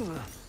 Ugh.